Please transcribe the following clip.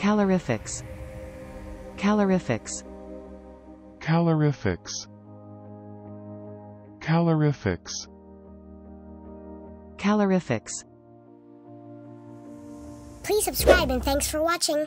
Calorifics. Calorifics. Calorifics. Calorifics. Calorifics. Please subscribe and thanks for watching.